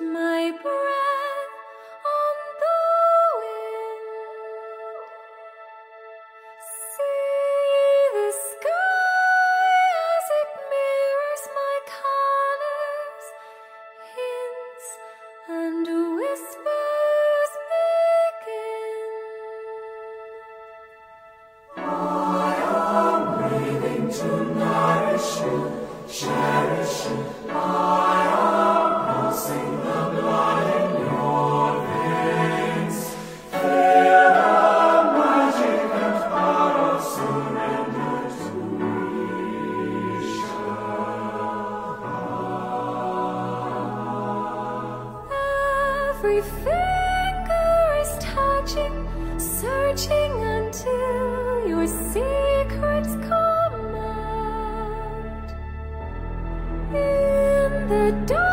my breath on the wind. See the sky as it mirrors my colors, hints and whispers begin. I am breathing to nourish you. searching until your secrets come out in the dark.